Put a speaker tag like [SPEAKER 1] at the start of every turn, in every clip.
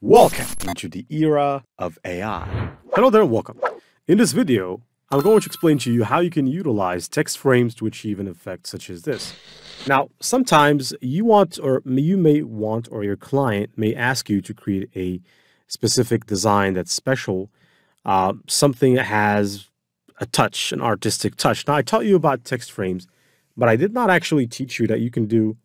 [SPEAKER 1] Welcome into the era of AI. Hello there, welcome. In this video, I'm going to explain to you how you can utilize text frames to achieve an effect such as this. Now, sometimes you want or you may want or your client may ask you to create a specific design that's special, uh, something that has a touch, an artistic touch. Now, I taught you about text frames, but I did not actually teach you that you can do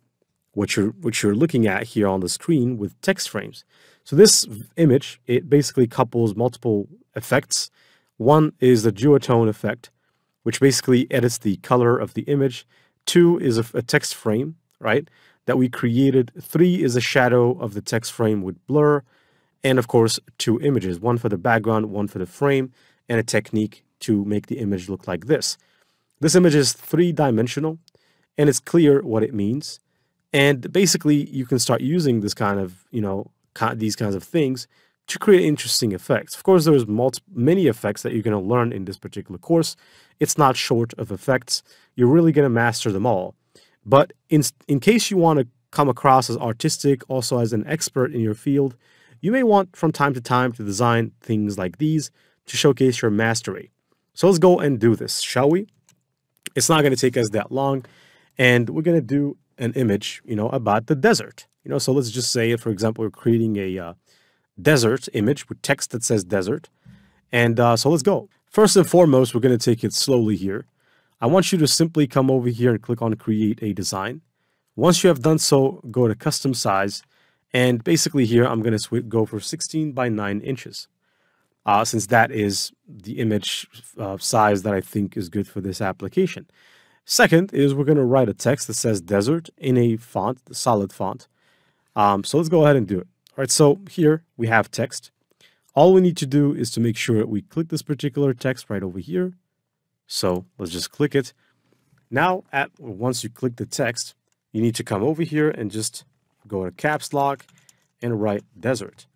[SPEAKER 1] what you're what you're looking at here on the screen with text frames. So this image, it basically couples multiple effects. One is the duotone effect, which basically edits the color of the image. Two is a, a text frame, right, that we created. Three is a shadow of the text frame with blur. And of course, two images, one for the background, one for the frame, and a technique to make the image look like this. This image is three-dimensional, and it's clear what it means. And basically, you can start using this kind of, you know, these kinds of things to create interesting effects. Of course, there's many effects that you're going to learn in this particular course. It's not short of effects. You're really going to master them all. But in, in case you want to come across as artistic, also as an expert in your field, you may want from time to time to design things like these to showcase your mastery. So let's go and do this, shall we? It's not going to take us that long. And we're going to do an image, you know, about the desert. You know, so let's just say, for example, we're creating a uh, desert image with text that says desert. And uh, so let's go. First and foremost, we're going to take it slowly here. I want you to simply come over here and click on create a design. Once you have done so, go to custom size. And basically here, I'm going to go for 16 by 9 inches. Uh, since that is the image uh, size that I think is good for this application. Second is we're going to write a text that says desert in a font, solid font. Um, so let's go ahead and do it. All right, so here we have text. All we need to do is to make sure we click this particular text right over here. So let's just click it. Now, at once you click the text, you need to come over here and just go to caps lock and write desert.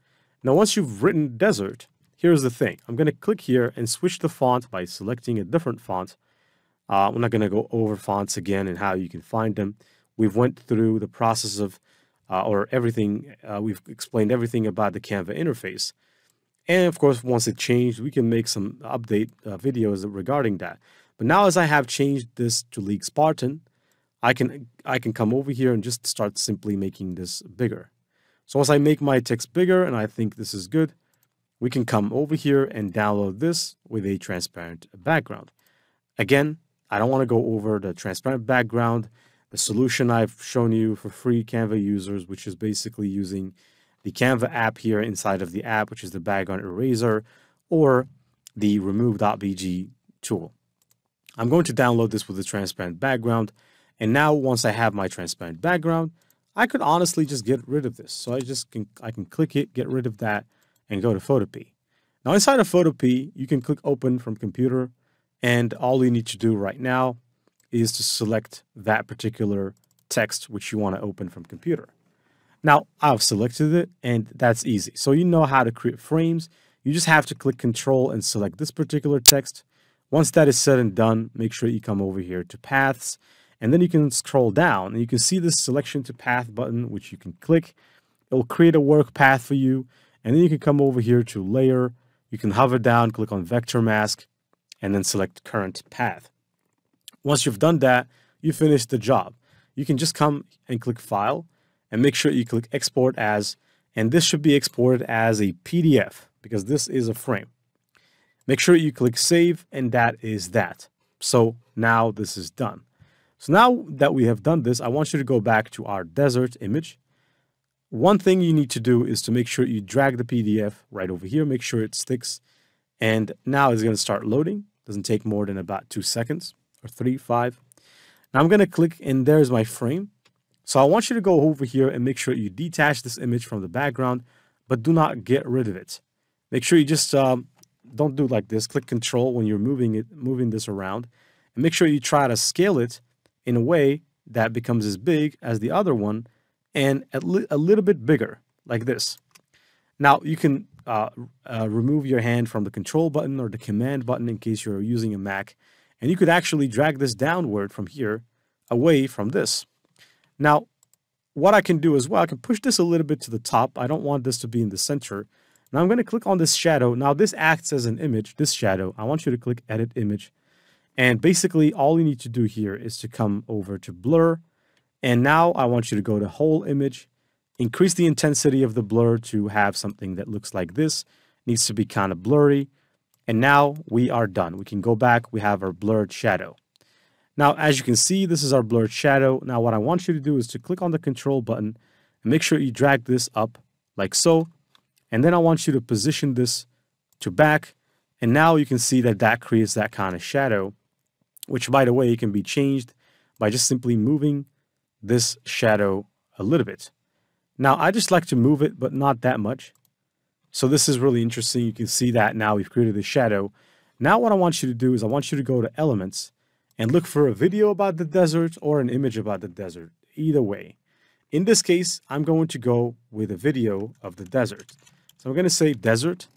[SPEAKER 1] Now, once you've written desert, here's the thing. I'm going to click here and switch the font by selecting a different font uh, we're not going to go over fonts again and how you can find them. We've went through the process of, uh, or everything, uh, we've explained everything about the Canva interface. And of course, once it changed, we can make some update uh, videos regarding that. But now as I have changed this to League Spartan, I can, I can come over here and just start simply making this bigger. So once I make my text bigger and I think this is good, we can come over here and download this with a transparent background. Again, I don't want to go over the transparent background, the solution I've shown you for free Canva users, which is basically using the Canva app here inside of the app, which is the background eraser, or the remove.bg tool. I'm going to download this with a transparent background. And now once I have my transparent background, I could honestly just get rid of this. So I just can, I can click it, get rid of that, and go to Photopea. Now inside of Photopea, you can click open from computer and all you need to do right now is to select that particular text which you want to open from computer. Now, I've selected it and that's easy. So you know how to create frames. You just have to click control and select this particular text. Once that is said and done, make sure you come over here to paths and then you can scroll down and you can see this selection to path button, which you can click. It will create a work path for you. And then you can come over here to layer. You can hover down, click on vector mask, and then select current path. Once you've done that, you finish the job. You can just come and click file and make sure you click export as, and this should be exported as a PDF because this is a frame. Make sure you click save and that is that. So now this is done. So now that we have done this, I want you to go back to our desert image. One thing you need to do is to make sure you drag the PDF right over here, make sure it sticks and now it's going to start loading. Doesn't take more than about two seconds or three, five. Now I'm going to click and there's my frame. So I want you to go over here and make sure you detach this image from the background, but do not get rid of it. Make sure you just um, don't do like this. Click control when you're moving it, moving this around and make sure you try to scale it in a way that becomes as big as the other one and a, li a little bit bigger like this. Now you can uh, uh, remove your hand from the control button or the command button in case you're using a Mac. And you could actually drag this downward from here away from this. Now, what I can do as well, I can push this a little bit to the top. I don't want this to be in the center. Now I'm going to click on this shadow. Now this acts as an image, this shadow. I want you to click edit image. And basically all you need to do here is to come over to blur. And now I want you to go to whole image, increase the intensity of the blur to have something that looks like this. It needs to be kind of blurry. And now we are done. We can go back. We have our blurred shadow. Now, as you can see, this is our blurred shadow. Now, what I want you to do is to click on the control button and make sure you drag this up like so. And then I want you to position this to back. And now you can see that that creates that kind of shadow, which by the way, can be changed by just simply moving this shadow a little bit. Now, I just like to move it, but not that much. So this is really interesting. You can see that now we've created a shadow. Now what I want you to do is I want you to go to elements and look for a video about the desert or an image about the desert, either way. In this case, I'm going to go with a video of the desert. So I'm going to say desert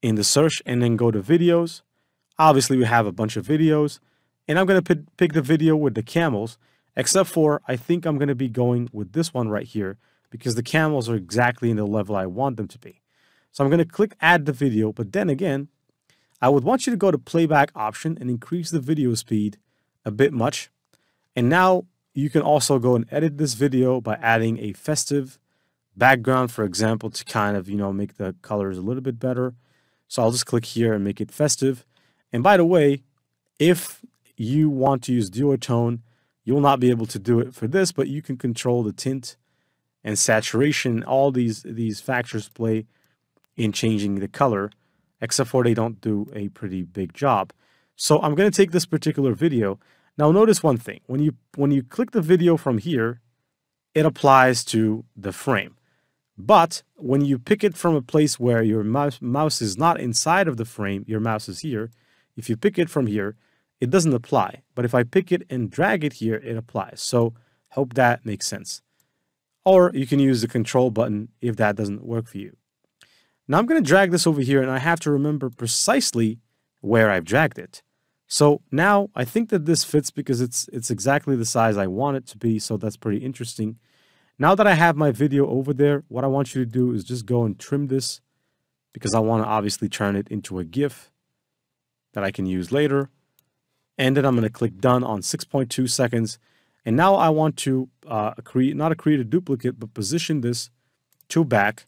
[SPEAKER 1] in the search and then go to videos. Obviously, we have a bunch of videos. And I'm going to pick the video with the camels, except for I think I'm going to be going with this one right here because the camels are exactly in the level I want them to be. So I'm going to click add the video, but then again, I would want you to go to playback option and increase the video speed a bit much. And now you can also go and edit this video by adding a festive background, for example, to kind of, you know, make the colors a little bit better. So I'll just click here and make it festive. And by the way, if you want to use duotone, you'll not be able to do it for this, but you can control the tint and saturation. All these, these factors play in changing the color except for they don't do a pretty big job. So I'm going to take this particular video. Now notice one thing. When you when you click the video from here, it applies to the frame. But when you pick it from a place where your mouse, mouse is not inside of the frame, your mouse is here, if you pick it from here, it doesn't apply. But if I pick it and drag it here, it applies. So hope that makes sense. Or you can use the control button if that doesn't work for you. Now I'm going to drag this over here and I have to remember precisely where I've dragged it. So now I think that this fits because it's it's exactly the size I want it to be. So that's pretty interesting. Now that I have my video over there, what I want you to do is just go and trim this because I want to obviously turn it into a GIF that I can use later. And then I'm going to click done on 6.2 seconds. And now I want to uh, create, not a create a duplicate, but position this to back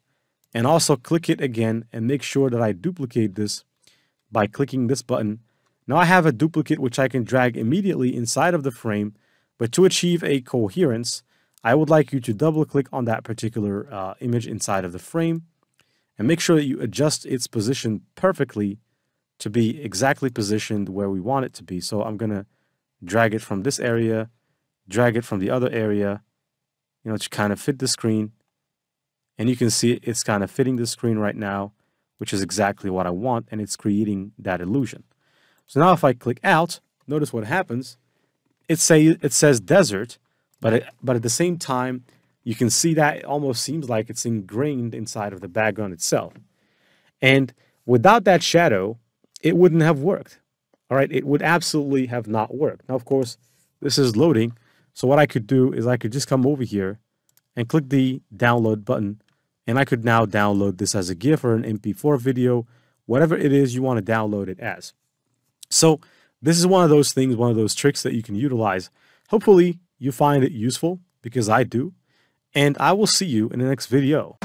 [SPEAKER 1] and also click it again and make sure that I duplicate this by clicking this button. Now I have a duplicate which I can drag immediately inside of the frame, but to achieve a coherence, I would like you to double click on that particular uh, image inside of the frame and make sure that you adjust its position perfectly to be exactly positioned where we want it to be. So I'm going to drag it from this area, drag it from the other area, you know, to kind of fit the screen. And you can see it's kind of fitting the screen right now, which is exactly what I want, and it's creating that illusion. So now if I click out, notice what happens. It, say, it says desert, but, it, but at the same time, you can see that it almost seems like it's ingrained inside of the background itself. And without that shadow, it wouldn't have worked. All right, it would absolutely have not worked. Now, of course, this is loading. So what I could do is I could just come over here and click the download button and I could now download this as a GIF or an MP4 video, whatever it is you want to download it as. So this is one of those things, one of those tricks that you can utilize. Hopefully you find it useful because I do. And I will see you in the next video.